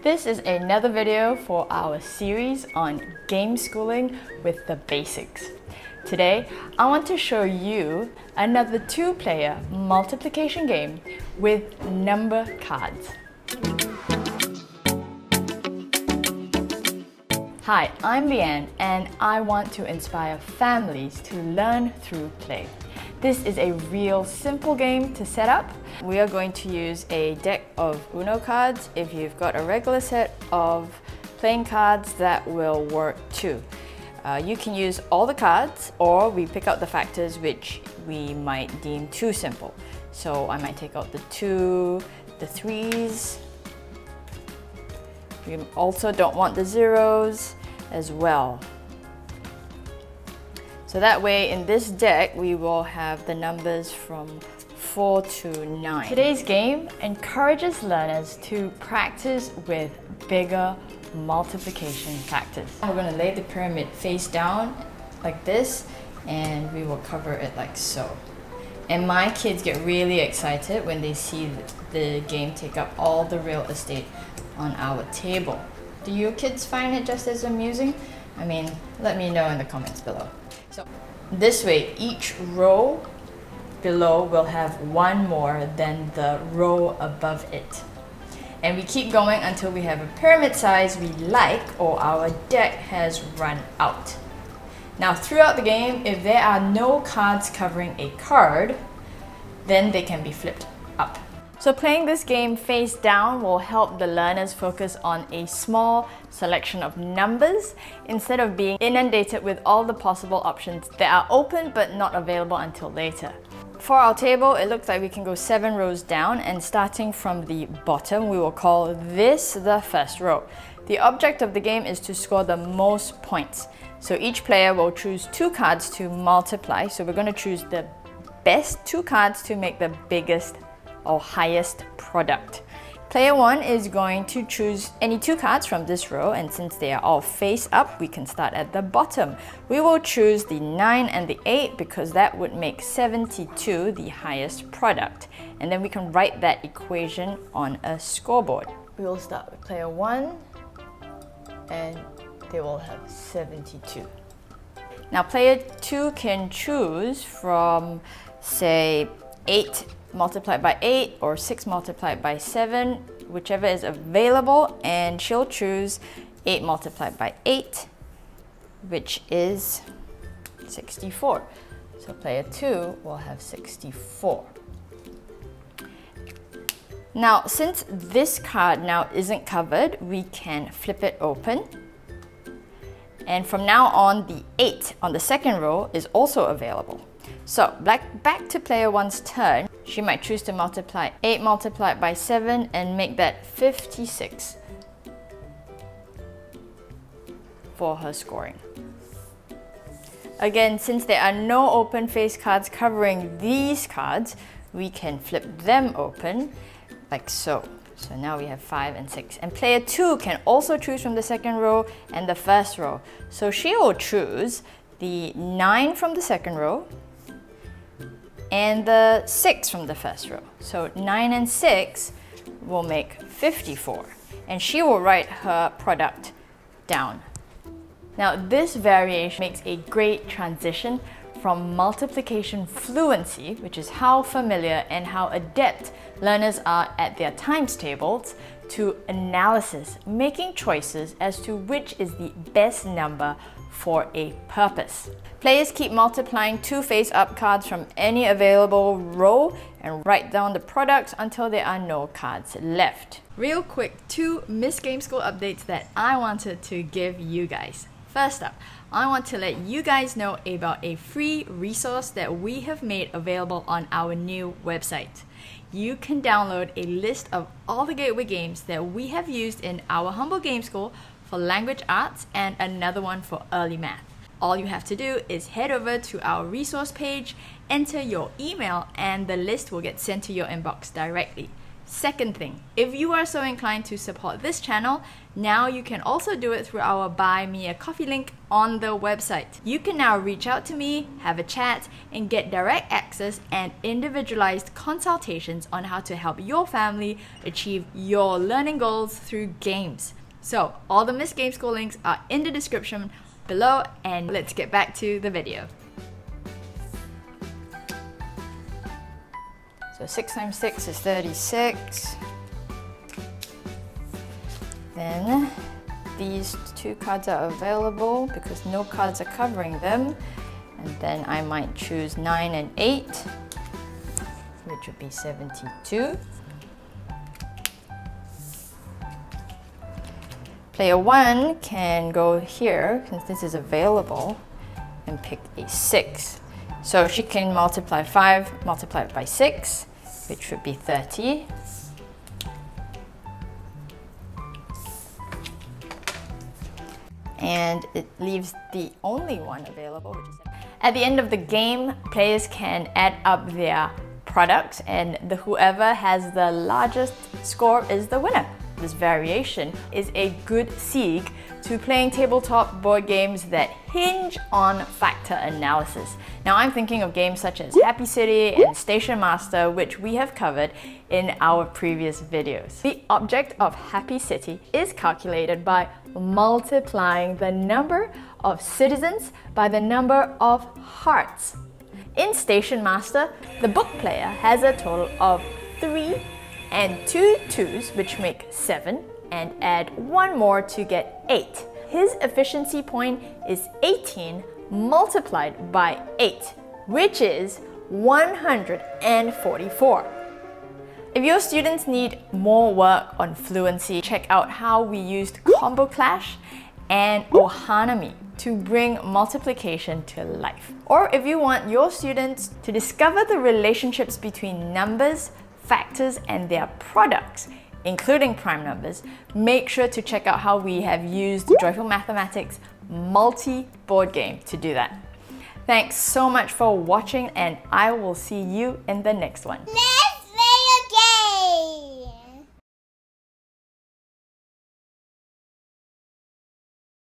This is another video for our series on game schooling with the basics. Today, I want to show you another two-player multiplication game with number cards. Hi, I'm Ly-ann and I want to inspire families to learn through play. This is a real simple game to set up. We are going to use a deck of Uno cards. If you've got a regular set of playing cards, that will work too. Uh, you can use all the cards or we pick out the factors which we might deem too simple. So I might take out the two, the threes. We also don't want the zeros as well. So that way in this deck, we will have the numbers from 4 to 9. Today's game encourages learners to practice with bigger multiplication factors. We're going to lay the pyramid face down like this and we will cover it like so. And my kids get really excited when they see the game take up all the real estate on our table. Do your kids find it just as amusing? I mean, let me know in the comments below. So this way, each row below will have one more than the row above it. And we keep going until we have a pyramid size we like or our deck has run out. Now throughout the game, if there are no cards covering a card, then they can be flipped up. So playing this game face down will help the learners focus on a small selection of numbers instead of being inundated with all the possible options that are open but not available until later. For our table, it looks like we can go seven rows down and starting from the bottom, we will call this the first row. The object of the game is to score the most points. So each player will choose two cards to multiply. So we're going to choose the best two cards to make the biggest or highest product. Player 1 is going to choose any two cards from this row and since they are all face up, we can start at the bottom. We will choose the 9 and the 8 because that would make 72 the highest product. And then we can write that equation on a scoreboard. We will start with player 1 and they will have 72. Now player 2 can choose from say 8 multiplied by 8 or 6 multiplied by 7, whichever is available, and she'll choose 8 multiplied by 8, which is 64. So player 2 will have 64. Now, since this card now isn't covered, we can flip it open. And from now on, the 8 on the second row is also available. So back, back to player 1's turn, she might choose to multiply 8 multiplied by 7 and make that 56 for her scoring. Again, since there are no open face cards covering these cards, we can flip them open like so. So now we have 5 and 6. And player 2 can also choose from the second row and the first row. So she will choose the 9 from the second row, and the 6 from the first row. So 9 and 6 will make 54. And she will write her product down. Now this variation makes a great transition from multiplication fluency, which is how familiar and how adept learners are at their times tables, to analysis, making choices as to which is the best number for a purpose. Players keep multiplying two face-up cards from any available row and write down the products until there are no cards left. Real quick, two Miss Game School updates that I wanted to give you guys. First up, I want to let you guys know about a free resource that we have made available on our new website. You can download a list of all the Gateway games that we have used in our Humble Game School for language arts and another one for early math. All you have to do is head over to our resource page, enter your email, and the list will get sent to your inbox directly. Second thing, if you are so inclined to support this channel, now you can also do it through our Buy Me a Coffee link on the website. You can now reach out to me, have a chat, and get direct access and individualized consultations on how to help your family achieve your learning goals through games. So, all the Miss Game School links are in the description below, and let's get back to the video. So 6 times 6 is 36. Then these two cards are available because no cards are covering them. And then I might choose 9 and 8, which would be 72. Player 1 can go here, since this is available, and pick a 6. So she can multiply 5 multiplied by 6, which would be 30. And it leaves the only one available, which is at the end of the game, players can add up their products and the whoever has the largest score is the winner. This variation is a good segue to playing tabletop board games that hinge on factor analysis. Now I'm thinking of games such as Happy City and Station Master which we have covered in our previous videos. The object of Happy City is calculated by multiplying the number of citizens by the number of hearts. In Station Master, the book player has a total of three and two twos, which make seven, and add one more to get eight. His efficiency point is 18 multiplied by 8, which is 144. If your students need more work on fluency, check out how we used Kombo Klash and Ohanami to bring multiplication to life. Or if you want your students to discover the relationships between numbers, factors, and their products, including prime numbers, make sure to check out how we have used Joyful Mathematics multi-board game to do that. Thanks so much for watching and I will see you in the next one.